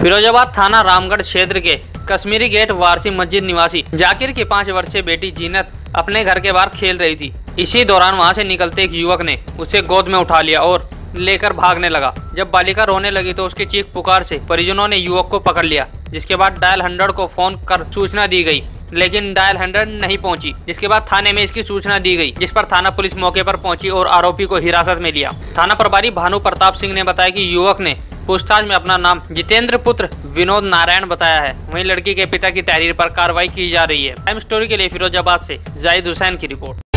फिरोजाबाद थाना रामगढ़ क्षेत्र के कश्मीरी गेट वारसी मस्जिद निवासी जाकिर की पाँच वर्षीय बेटी जीनत अपने घर के बाहर खेल रही थी। इसी दौरान वहाँ से निकलते एक युवक ने उसे गोद में उठा लिया और लेकर भागने लगा। जब बालिका रोने लगी तो उसकी चीख पुकार से परिजनों ने युवक को पकड़ लिया, जिसके बाद डायल हंड्रेड को फ़ोन कर सूचना दी गई, लेकिन डायल हंड्रेड नहीं पहुँची। जिसके बाद थाने में इसकी सूचना दी गई, जिस पर थाना पुलिस मौके पर पहुँची और आरोपी को हिरासत में लिया। थाना प्रभारी भानु प्रताप सिंह ने बताया कि युवक ने पूछताछ में अपना नाम जितेंद्र पुत्र विनोद नारायण बताया है। वहीं लड़की के पिता की तहरीर पर कार्रवाई की जा रही है। टाइम स्टोरी के लिए फिरोजाबाद से जाहिद हुसैन की रिपोर्ट।